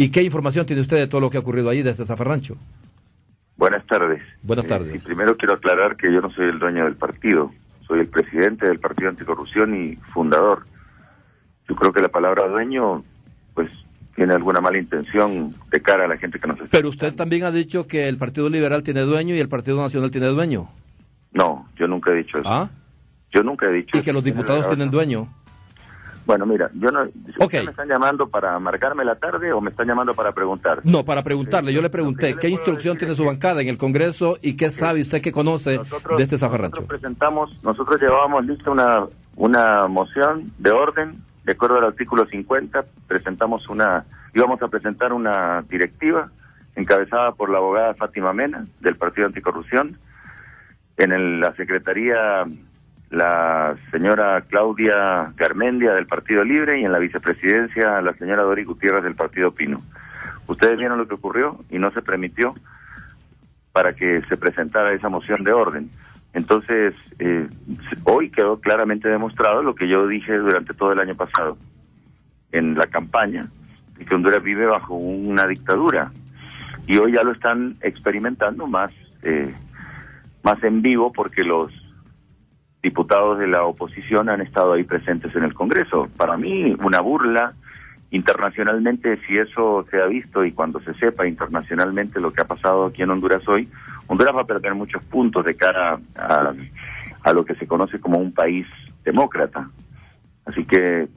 ¿Y qué información tiene usted de todo lo que ha ocurrido allí desde Zafarrancho? Buenas tardes. Buenas tardes. Eh, primero quiero aclarar que yo no soy el dueño del partido, soy el presidente del Partido Anticorrupción y fundador. Yo creo que la palabra dueño, pues, tiene alguna mala intención de cara a la gente que nos está. Pero usted también ha dicho que el Partido Liberal tiene dueño y el Partido Nacional tiene dueño. No, yo nunca he dicho eso. ¿Ah? Yo nunca he dicho Y que los diputados tienen dueño. Bueno, mira, yo no. Ok. ¿ustedes ¿Me están llamando para marcarme la tarde o me están llamando para preguntar? No, para preguntarle, yo le pregunté, yo ¿qué instrucción tiene su bancada en el Congreso y qué sabe usted que conoce Nosotros- de este zafarrancho? Nosotros presentamos, nosotros llevábamos lista una, una moción de orden, de acuerdo al artículo 50, presentamos una, íbamos a presentar una directiva encabezada por la abogada Fátima Mena, del Partido Anticorrupción, en el- la Secretaría la señora Claudia Garmendia del Partido Libre y en la vicepresidencia la señora Dori Gutiérrez del Partido Pino. Ustedes vieron lo que ocurrió y no se permitió para que se presentara esa moción de orden. Entonces, eh, hoy quedó claramente demostrado lo que yo dije durante todo el año pasado en la campaña, que Honduras vive bajo una dictadura. Y hoy ya lo están experimentando más, eh, más en vivo porque los diputados de la oposición han estado ahí presentes en el Congreso. Para mí, una burla internacionalmente, si eso se ha visto y cuando se sepa internacionalmente lo que ha pasado aquí en Honduras hoy, Honduras va a perder muchos puntos de cara a, a lo que se conoce como un país demócrata. Así que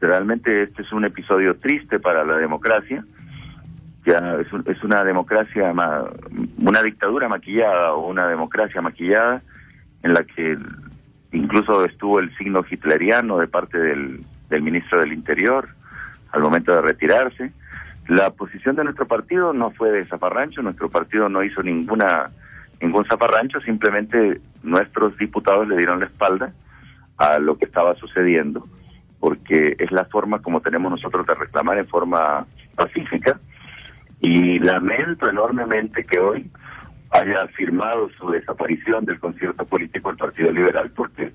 realmente este es un episodio triste para la democracia. Ya es, un- es una democracia, ma- una dictadura maquillada o una democracia maquillada en la que incluso estuvo el signo hitleriano de parte del, del ministro del Interior al momento de retirarse. La posición de nuestro partido no fue de zafarrancho, nuestro partido no hizo ninguna ningún zafarrancho, simplemente nuestros diputados le dieron la espalda a lo que estaba sucediendo, porque es la forma como tenemos nosotros de reclamar en forma pacífica. Y lamento enormemente que hoy haya firmado su desaparición del concierto político el Partido Liberal, porque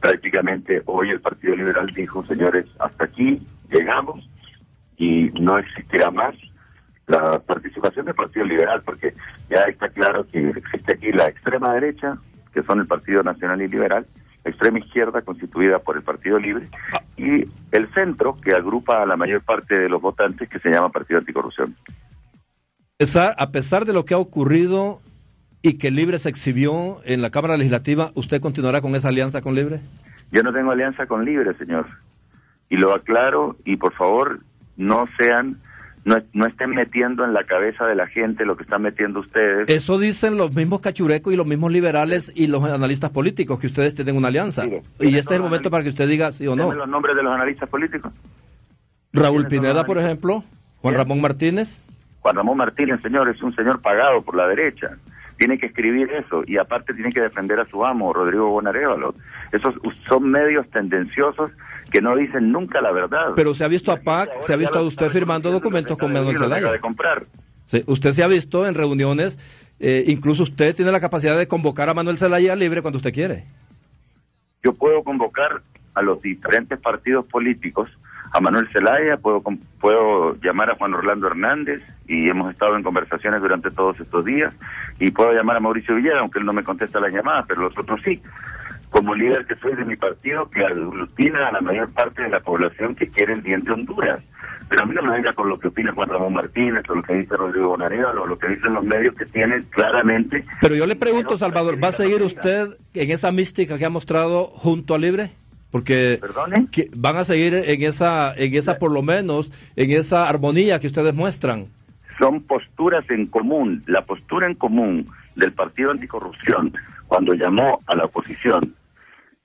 prácticamente hoy el Partido Liberal dijo, señores, hasta aquí llegamos y no existirá más la participación del Partido Liberal, porque ya está claro que existe aquí la extrema derecha, que son el Partido Nacional y Liberal, la extrema izquierda constituida por el Partido Libre, y el centro, que agrupa a la mayor parte de los votantes, que se llama Partido Anticorrupción. A pesar de lo que ha ocurrido y que Libre se exhibió en la Cámara Legislativa, ¿usted continuará con esa alianza con Libre? Yo no tengo alianza con Libre, señor. Y lo aclaro y por favor no sean, no, no estén metiendo en la cabeza de la gente lo que están metiendo ustedes. Eso dicen los mismos cachurecos y los mismos liberales y los analistas políticos, que ustedes tienen una alianza. Mire, Y ¿quiénes este es el momento para que usted diga sí o no. Los nombres de los analistas políticos. Raúl ¿quiénes son Pineda, por ejemplo, Juan. Ramón Martínez. Juan Ramón Martínez, señor, es un señor pagado por la derecha. Tiene que escribir eso y aparte tiene que defender a su amo, Rodrigo Bonarévalo. Esos son medios tendenciosos que no dicen nunca la verdad. Pero se ha visto a PAC, se ha visto a usted firmando documentos con Manuel Zelaya. de comprar. Sí, usted se ha visto en reuniones, eh, incluso usted tiene la capacidad de convocar a Manuel Zelaya libre cuando usted quiere. Yo puedo convocar a los diferentes partidos políticos, a Manuel Zelaya, puedo, puedo llamar a Juan Orlando Hernández, y hemos estado en conversaciones durante todos estos días, y puedo llamar a Mauricio Villera, aunque él no me contesta la llamada, pero los otros sí. Como líder que soy de mi partido, que aglutina a la mayor parte de la población que quiere el bien de Honduras. Pero a mí no me venga con lo que opina Juan Ramón Martínez, o lo que dice Rodrigo Bonareva, o lo que dicen los medios que tienen claramente... Pero yo le pregunto, Salvador, ¿va a seguir usted en esa mística que ha mostrado junto a Libre? Porque van a seguir en esa, en esa por lo menos, en esa armonía que ustedes muestran. son posturas en común. La postura en común del Partido Anticorrupción, cuando llamó a la oposición,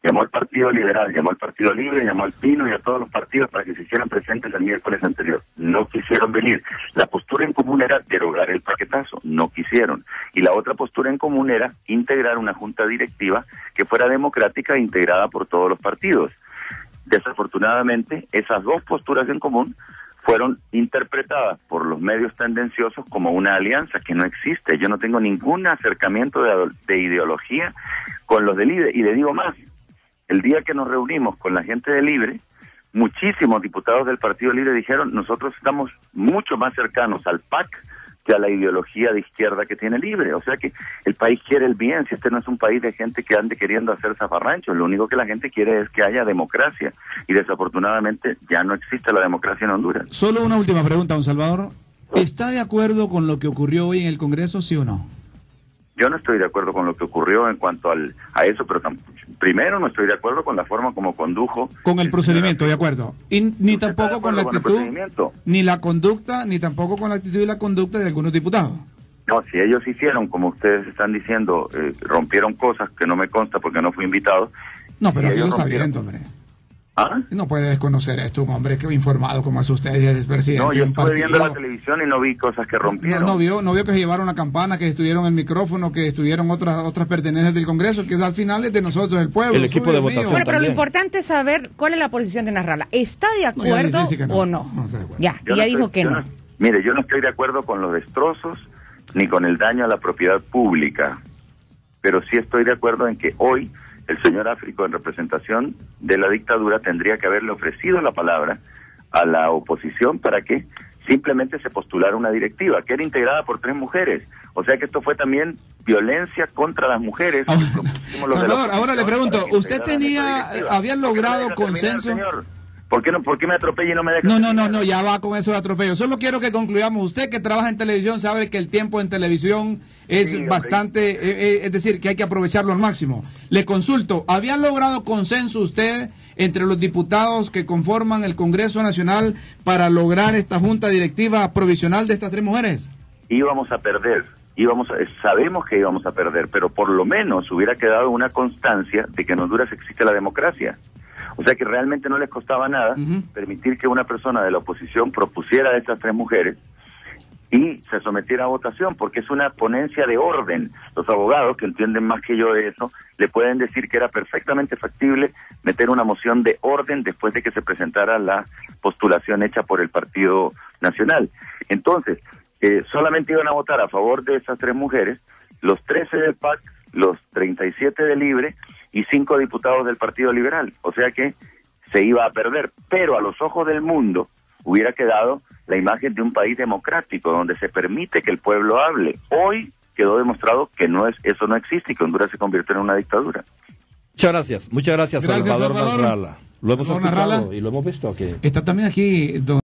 llamó al Partido Liberal, llamó al Partido Libre, llamó al Pino y a todos los partidos para que se hicieran presentes el miércoles anterior. No quisieron venir. La postura en común era derogar el paquetazo. No quisieron. Y la otra postura en común era integrar una junta directiva que fuera democrática e integrada por todos los partidos. Desafortunadamente, esas dos posturas en común fueron interpretadas por los medios tendenciosos como una alianza que no existe. Yo no tengo ningún acercamiento de, de ideología con los de Libre. Y le digo más, el día que nos reunimos con la gente de Libre, muchísimos diputados del Partido Libre dijeron, nosotros estamos mucho más cercanos al PAC que a la ideología de izquierda que tiene libre. O sea que el país quiere el bien, si este no es un país de gente que ande queriendo hacer zafarranchos, lo único que la gente quiere es que haya democracia y desafortunadamente ya no existe la democracia en Honduras. Solo una última pregunta, don Salvador. ¿Está de acuerdo con lo que ocurrió hoy en el Congreso, sí o no? Yo no estoy de acuerdo con lo que ocurrió en cuanto al, a eso, pero primero no estoy de acuerdo con la forma como condujo. Con el, procedimiento, de acuerdo. Y ni tampoco con la actitud, ni la conducta, ni tampoco con la actitud y la conducta de algunos diputados. No, si ellos hicieron, como ustedes están diciendo, eh, rompieron cosas que no me consta porque no fui invitado. No, pero ellos lo está viendo, hombre. ¿Ah? No puede desconocer esto un hombre que informado como es usted y es presidente. No, yo estuve viendo la televisión y no vi cosas que rompieron. No, vio, no vio que se llevaron la campana, que estuvieron el micrófono, que estuvieron otras otras pertenencias del Congreso, que al final es de nosotros, el pueblo. El equipo de votación. Bueno, pero lo importante es saber cuál es la posición de Narrala. ¿Está de acuerdo o no? Ya, ya dijo que no. Mire, yo no estoy de acuerdo con los destrozos ni con el daño a la propiedad pública, pero sí estoy de acuerdo en que hoy el señor Áfrico, en representación de la dictadura, tendría que haberle ofrecido la palabra a la oposición para que simplemente se postulara una directiva que era integrada por tres mujeres. O sea que esto fue también violencia contra las mujeres. Salvador, ahora le pregunto, ¿usted tenía, había logrado consenso? ¿Por qué, no, ¿Por qué me atropella y no me deja? No, no, no, no, ya va con eso de atropello. Solo quiero que concluyamos. Usted que trabaja en televisión sabe que el tiempo en televisión es bastante, eh, eh, es decir, que hay que aprovecharlo al máximo. Le consulto, ¿habían logrado consenso usted entre los diputados que conforman el Congreso Nacional para lograr esta junta directiva provisional de estas tres mujeres? Íbamos a perder. Íbamos sabemos que íbamos a perder, pero por lo menos hubiera quedado una constancia de que en Honduras existe la democracia. O sea que realmente no les costaba nada permitir que una persona de la oposición propusiera a estas tres mujeres y se sometiera a votación, porque es una ponencia de orden. Los abogados, que entienden más que yo de eso, le pueden decir que era perfectamente factible meter una moción de orden después de que se presentara la postulación hecha por el Partido Nacional. Entonces, eh, solamente iban a votar a favor de esas tres mujeres, los 13 del PAC, los 37 de Libre y cinco diputados del Partido Liberal. O sea que se iba a perder. Pero a los ojos del mundo hubiera quedado la imagen de un país democrático donde se permite que el pueblo hable. Hoy quedó demostrado que no es eso no existe y que Honduras se convirtió en una dictadura. Muchas gracias, muchas gracias, Salvador, Lo hemos escuchado y lo hemos visto aquí. Está también aquí